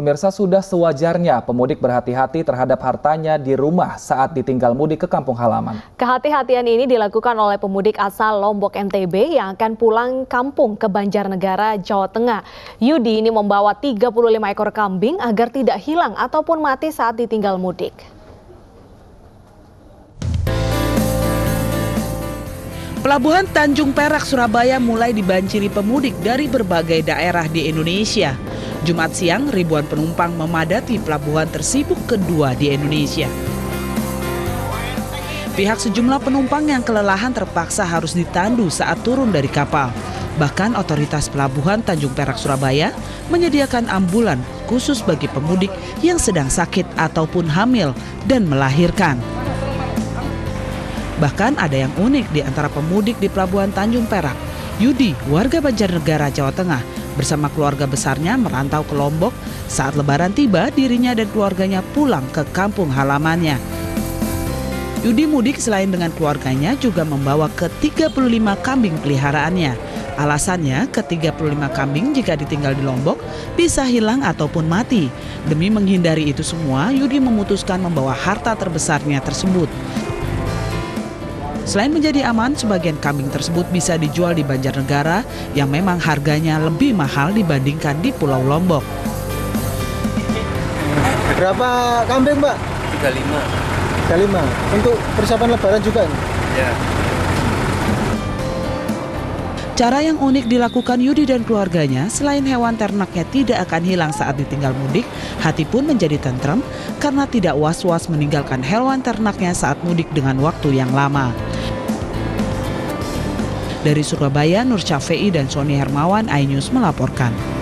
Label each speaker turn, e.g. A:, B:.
A: Pemirsa sudah sewajarnya pemudik berhati-hati terhadap hartanya di rumah saat ditinggal mudik ke kampung halaman.
B: Kehati-hatian ini dilakukan oleh pemudik asal Lombok NTB yang akan pulang kampung ke Banjarnegara, Jawa Tengah. Yudi ini membawa 35 ekor kambing agar tidak hilang ataupun mati saat ditinggal mudik.
C: Pelabuhan Tanjung Perak, Surabaya mulai dibanjiri pemudik dari berbagai daerah di Indonesia. Jumat siang, ribuan penumpang memadati pelabuhan tersibuk kedua di Indonesia. Pihak sejumlah penumpang yang kelelahan terpaksa harus ditandu saat turun dari kapal. Bahkan otoritas pelabuhan Tanjung Perak Surabaya menyediakan ambulan khusus bagi pemudik yang sedang sakit ataupun hamil dan melahirkan. Bahkan ada yang unik di antara pemudik di pelabuhan Tanjung Perak. Yudi, warga Banjarnegara, Jawa Tengah, bersama keluarga besarnya merantau ke Lombok. Saat lebaran tiba, dirinya dan keluarganya pulang ke kampung halamannya. Yudi mudik selain dengan keluarganya juga membawa ke 35 kambing peliharaannya. Alasannya, ke 35 kambing jika ditinggal di Lombok bisa hilang ataupun mati. Demi menghindari itu semua, Yudi memutuskan membawa harta terbesarnya tersebut. Selain menjadi aman, sebagian kambing tersebut bisa dijual di Banjarnegara yang memang harganya lebih mahal dibandingkan di Pulau Lombok.
D: Berapa kambing, Mbak?
E: 35.
D: 35. Untuk persiapan lebaran juga nih?
E: Ya.
C: Cara yang unik dilakukan Yudi dan keluarganya, selain hewan ternaknya tidak akan hilang saat ditinggal mudik, hati pun menjadi tentram karena tidak was-was meninggalkan hewan ternaknya saat mudik dengan waktu yang lama. Dari Surabaya, Nur Syafei dan Sony Hermawan, iNews melaporkan.